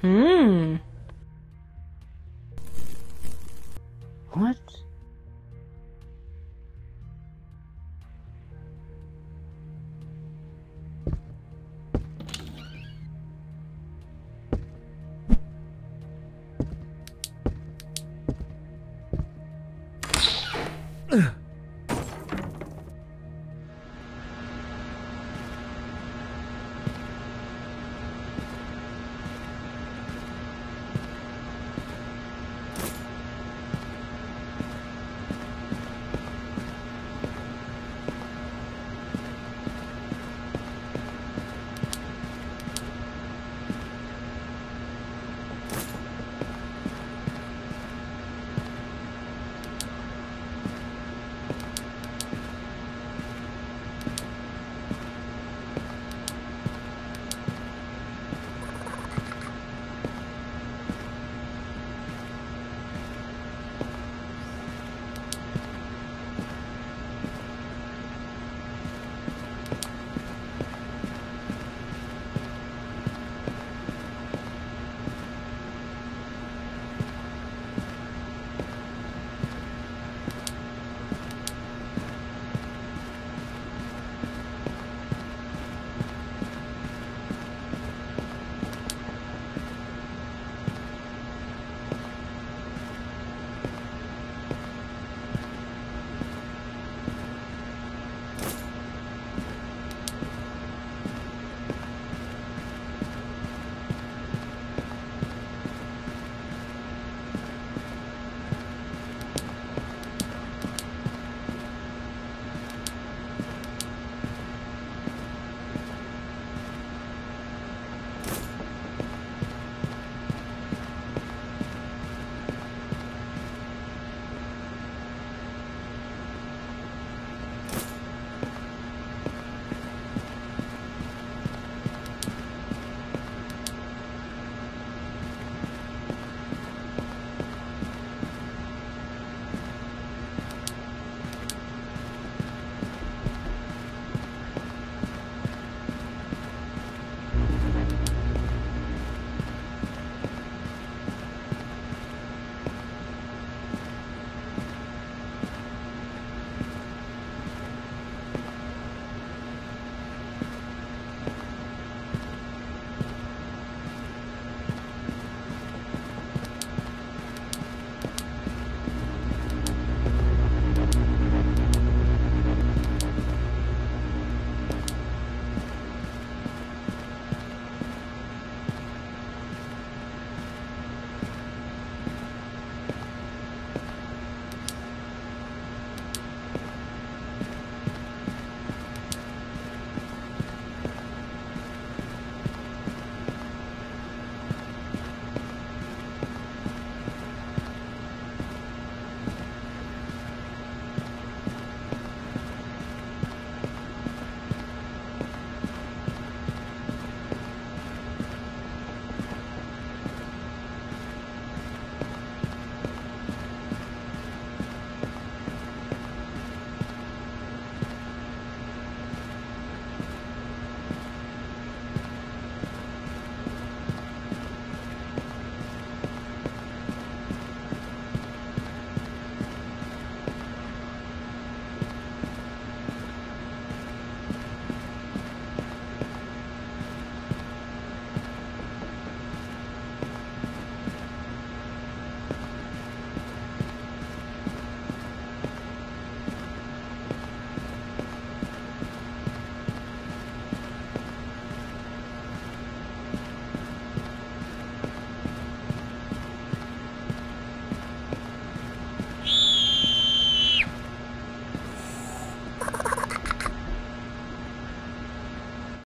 Hmm. What? Ugh.